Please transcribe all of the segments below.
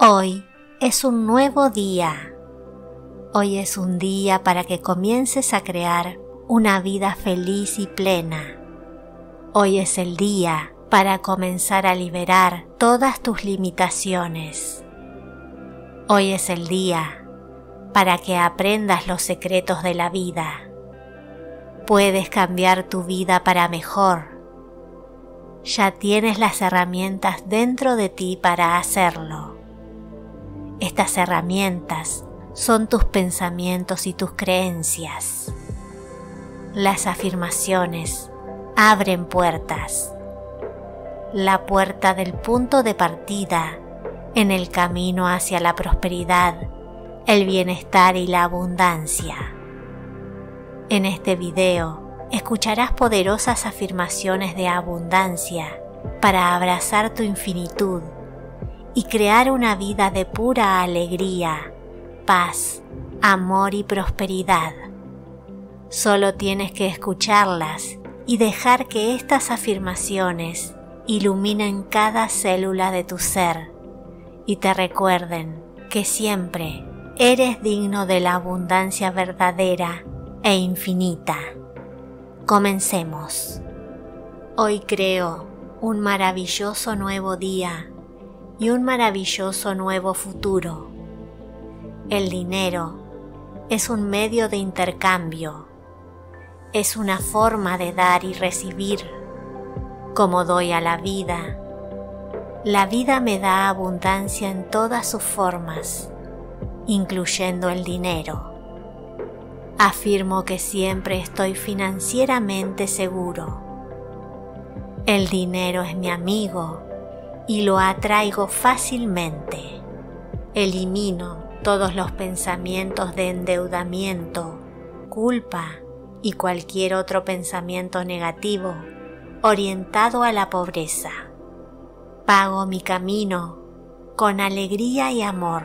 Hoy es un nuevo día. Hoy es un día para que comiences a crear una vida feliz y plena. Hoy es el día para comenzar a liberar todas tus limitaciones. Hoy es el día para que aprendas los secretos de la vida. Puedes cambiar tu vida para mejor. Ya tienes las herramientas dentro de ti para hacerlo. Estas herramientas son tus pensamientos y tus creencias. Las afirmaciones abren puertas. La puerta del punto de partida en el camino hacia la prosperidad, el bienestar y la abundancia. En este video escucharás poderosas afirmaciones de abundancia para abrazar tu infinitud y crear una vida de pura alegría, paz, amor y prosperidad. Solo tienes que escucharlas y dejar que estas afirmaciones iluminen cada célula de tu ser y te recuerden que siempre eres digno de la abundancia verdadera e infinita. Comencemos. Hoy creo un maravilloso nuevo día y un maravilloso nuevo futuro. El dinero es un medio de intercambio, es una forma de dar y recibir. Como doy a la vida, la vida me da abundancia en todas sus formas, incluyendo el dinero. Afirmo que siempre estoy financieramente seguro. El dinero es mi amigo y lo atraigo fácilmente. Elimino todos los pensamientos de endeudamiento, culpa y cualquier otro pensamiento negativo orientado a la pobreza. Pago mi camino con alegría y amor,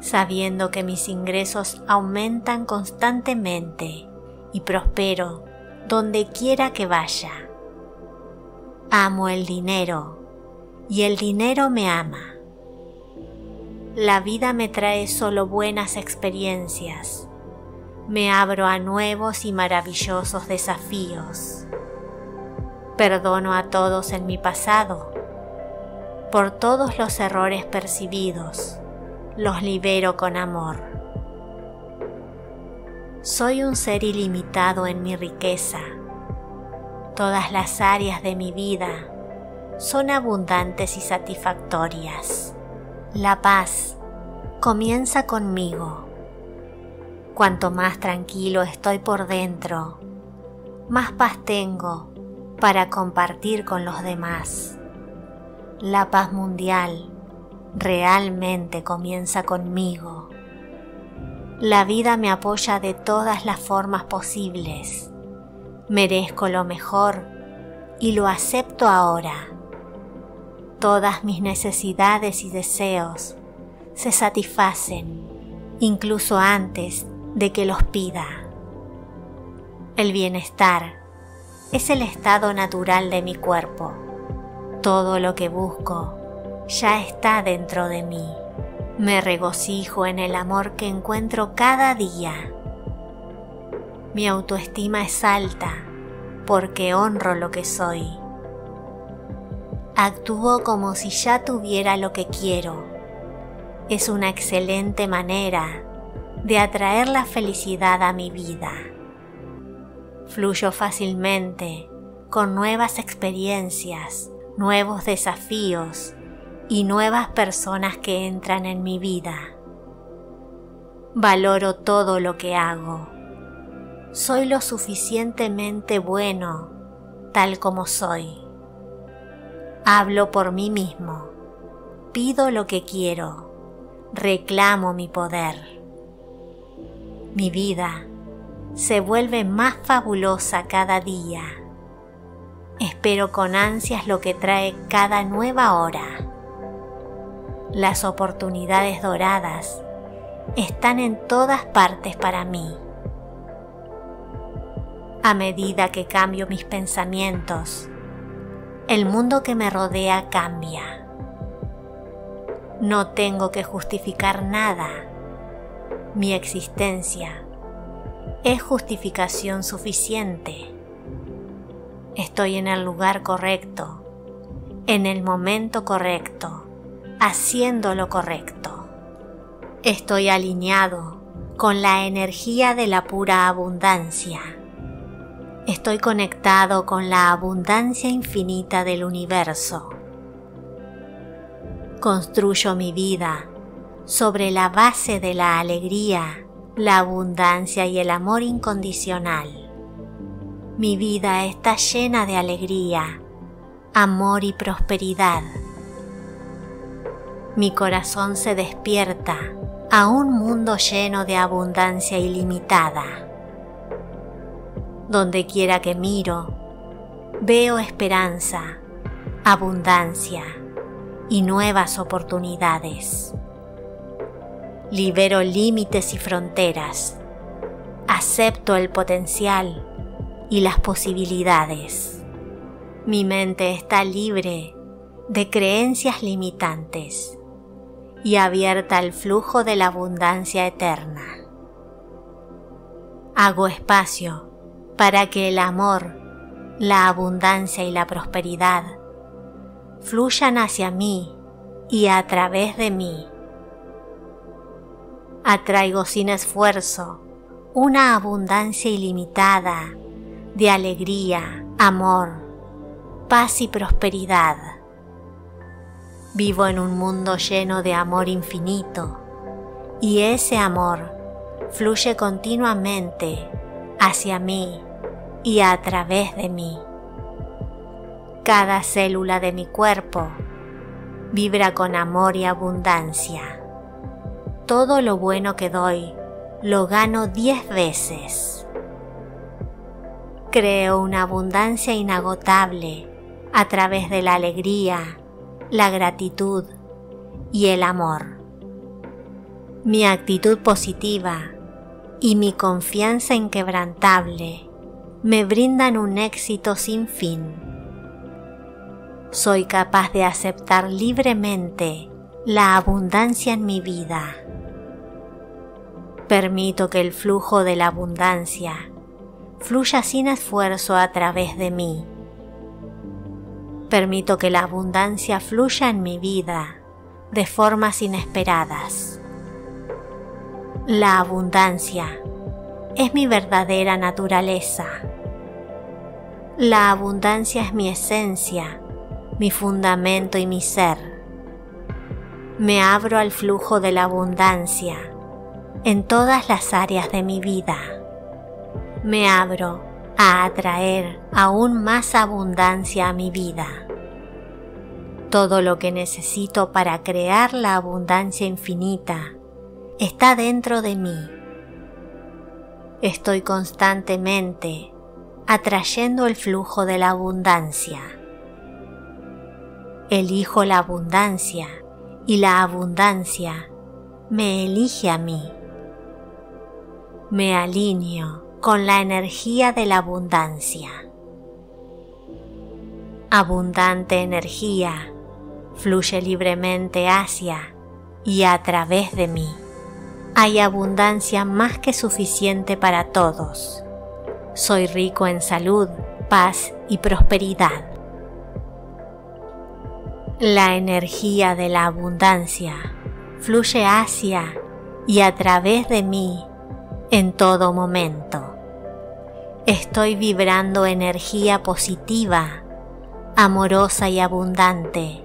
sabiendo que mis ingresos aumentan constantemente y prospero donde quiera que vaya. Amo el dinero y el dinero me ama. La vida me trae solo buenas experiencias. Me abro a nuevos y maravillosos desafíos. Perdono a todos en mi pasado. Por todos los errores percibidos, los libero con amor. Soy un ser ilimitado en mi riqueza. Todas las áreas de mi vida son abundantes y satisfactorias. La paz comienza conmigo. Cuanto más tranquilo estoy por dentro, más paz tengo para compartir con los demás. La paz mundial realmente comienza conmigo. La vida me apoya de todas las formas posibles. Merezco lo mejor y lo acepto ahora todas mis necesidades y deseos se satisfacen incluso antes de que los pida. El bienestar es el estado natural de mi cuerpo. Todo lo que busco ya está dentro de mí. Me regocijo en el amor que encuentro cada día. Mi autoestima es alta porque honro lo que soy Actúo como si ya tuviera lo que quiero. Es una excelente manera de atraer la felicidad a mi vida. Fluyo fácilmente con nuevas experiencias, nuevos desafíos y nuevas personas que entran en mi vida. Valoro todo lo que hago. Soy lo suficientemente bueno tal como soy. Hablo por mí mismo. Pido lo que quiero. Reclamo mi poder. Mi vida se vuelve más fabulosa cada día. Espero con ansias lo que trae cada nueva hora. Las oportunidades doradas están en todas partes para mí. A medida que cambio mis pensamientos, el mundo que me rodea cambia. No tengo que justificar nada. Mi existencia es justificación suficiente. Estoy en el lugar correcto, en el momento correcto, haciendo lo correcto. Estoy alineado con la energía de la pura abundancia. Estoy conectado con la abundancia infinita del universo. Construyo mi vida sobre la base de la alegría, la abundancia y el amor incondicional. Mi vida está llena de alegría, amor y prosperidad. Mi corazón se despierta a un mundo lleno de abundancia ilimitada. Donde quiera que miro, veo esperanza, abundancia y nuevas oportunidades. Libero límites y fronteras. Acepto el potencial y las posibilidades. Mi mente está libre de creencias limitantes y abierta al flujo de la abundancia eterna. Hago espacio para que el amor, la abundancia y la prosperidad fluyan hacia mí y a través de mí. Atraigo sin esfuerzo una abundancia ilimitada de alegría, amor, paz y prosperidad. Vivo en un mundo lleno de amor infinito y ese amor fluye continuamente hacia mí y a través de mí. Cada célula de mi cuerpo vibra con amor y abundancia. Todo lo bueno que doy lo gano diez veces creo una abundancia inagotable a través de la alegría, la gratitud y el amor. Mi actitud positiva y mi confianza inquebrantable me brindan un éxito sin fin. Soy capaz de aceptar libremente la abundancia en mi vida. Permito que el flujo de la abundancia fluya sin esfuerzo a través de mí. Permito que la abundancia fluya en mi vida de formas inesperadas. La abundancia es mi verdadera naturaleza. La abundancia es mi esencia, mi fundamento y mi ser. Me abro al flujo de la abundancia en todas las áreas de mi vida me abro a atraer aún más abundancia a mi vida. Todo lo que necesito para crear la abundancia infinita está dentro de mí. Estoy constantemente atrayendo el flujo de la abundancia. Elijo la abundancia y la abundancia me elige a mí. Me alineo con la energía de la abundancia. Abundante energía fluye libremente hacia y a través de mí. Hay abundancia más que suficiente para todos. Soy rico en salud, paz y prosperidad. La energía de la abundancia fluye hacia y a través de mí en todo momento. Estoy vibrando energía positiva, amorosa y abundante,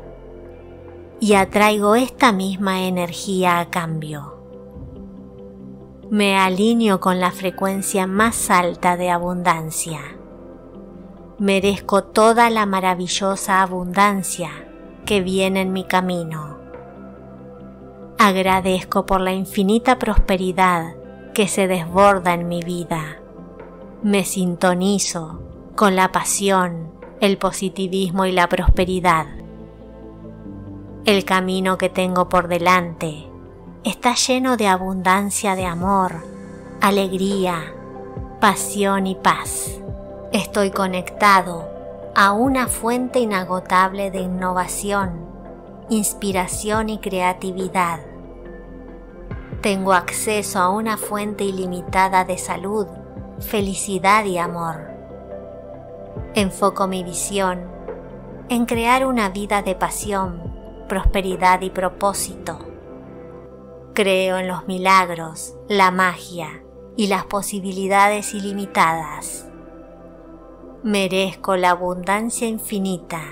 y atraigo esta misma energía a cambio. Me alineo con la frecuencia más alta de abundancia. Merezco toda la maravillosa abundancia que viene en mi camino. Agradezco por la infinita prosperidad que se desborda en mi vida me sintonizo con la pasión, el positivismo y la prosperidad. El camino que tengo por delante está lleno de abundancia de amor, alegría, pasión y paz. Estoy conectado a una fuente inagotable de innovación inspiración y creatividad. Tengo acceso a una fuente ilimitada de salud, felicidad y amor. Enfoco mi visión en crear una vida de pasión, prosperidad y propósito. Creo en los milagros, la magia y las posibilidades ilimitadas. Merezco la abundancia infinita.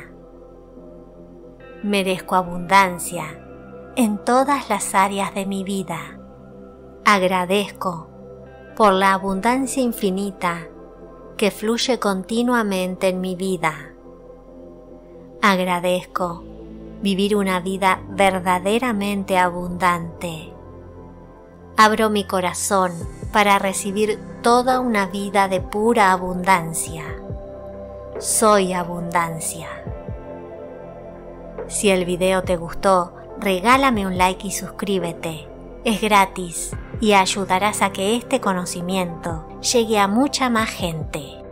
Merezco abundancia en todas las áreas de mi vida. Agradezco por la abundancia infinita que fluye continuamente en mi vida. Agradezco vivir una vida verdaderamente abundante. Abro mi corazón para recibir toda una vida de pura abundancia. Soy abundancia. Si el video te gustó, regálame un like y suscríbete. Es gratis y ayudarás a que este conocimiento llegue a mucha más gente.